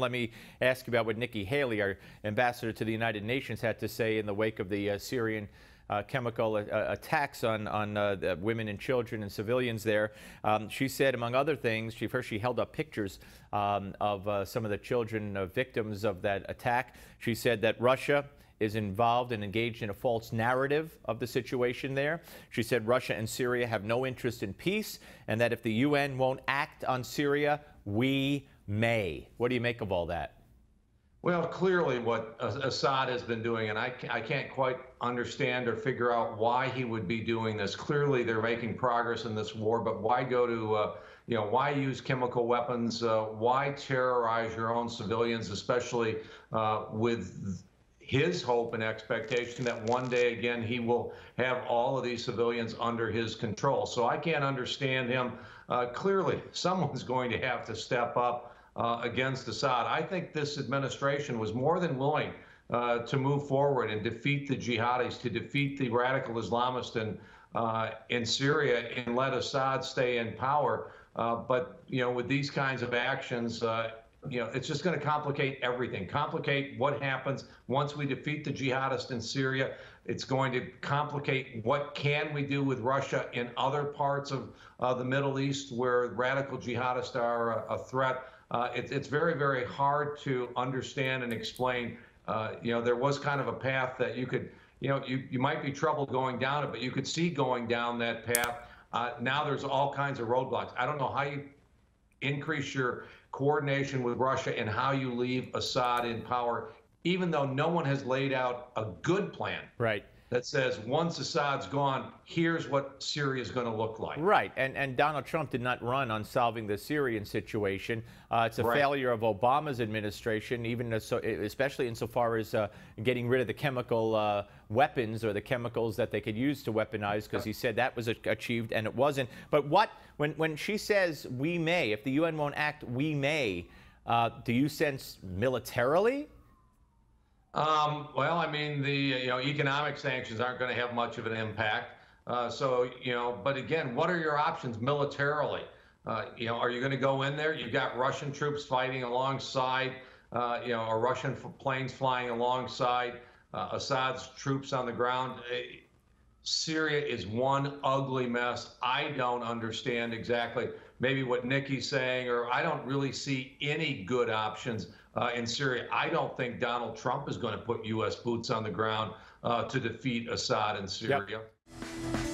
Let me ask you about what Nikki Haley, our ambassador to the United Nations, had to say in the wake of the uh, Syrian uh, chemical uh, attacks on, on uh, women and children and civilians there. Um, she said, among other things, she first she held up pictures um, of uh, some of the children uh, victims of that attack. She said that Russia is involved and engaged in a false narrative of the situation there. She said Russia and Syria have no interest in peace and that if the UN won't act on Syria, we may. What do you make of all that? Well, clearly, what Assad has been doing, and I, I can't quite understand or figure out why he would be doing this. Clearly, they're making progress in this war, but why go to, uh, you know, why use chemical weapons? Uh, why terrorize your own civilians, especially uh, with his hope and expectation that one day again he will have all of these civilians under his control. So I can't understand him. Uh, clearly, someone's going to have to step up uh, against Assad. I think this administration was more than willing uh, to move forward and defeat the jihadis, to defeat the radical Islamists in, uh, in Syria and let Assad stay in power. Uh, but, you know, with these kinds of actions, uh, you know, it's just going to complicate everything. Complicate what happens once we defeat the jihadists in Syria. It's going to complicate what can we do with Russia in other parts of uh, the Middle East where radical jihadists are a, a threat. Uh, it, it's very, very hard to understand and explain. Uh, you know, there was kind of a path that you could, you know, you, you might be troubled going down it, but you could see going down that path. Uh, now there's all kinds of roadblocks. I don't know how you increase your coordination with Russia and how you leave Assad in power, even though no one has laid out a good plan. Right that says once Assad's gone, here's what Syria is going to look like. Right, and and Donald Trump did not run on solving the Syrian situation. Uh, it's a right. failure of Obama's administration, even especially insofar as uh, getting rid of the chemical uh, weapons or the chemicals that they could use to weaponize, because he said that was achieved and it wasn't. But what when when she says we may, if the UN won't act, we may. Uh, do you sense militarily um, well, I mean, the you know economic sanctions aren't going to have much of an impact. Uh, so you know, but again, what are your options militarily? Uh, you know, are you going to go in there? You've got Russian troops fighting alongside, uh, you know, or Russian planes flying alongside uh, Assad's troops on the ground. Uh, Syria is one ugly mess. I don't understand exactly maybe what Nikki's saying, or I don't really see any good options uh, in Syria. I don't think Donald Trump is going to put U.S. boots on the ground uh, to defeat Assad in Syria. Yep.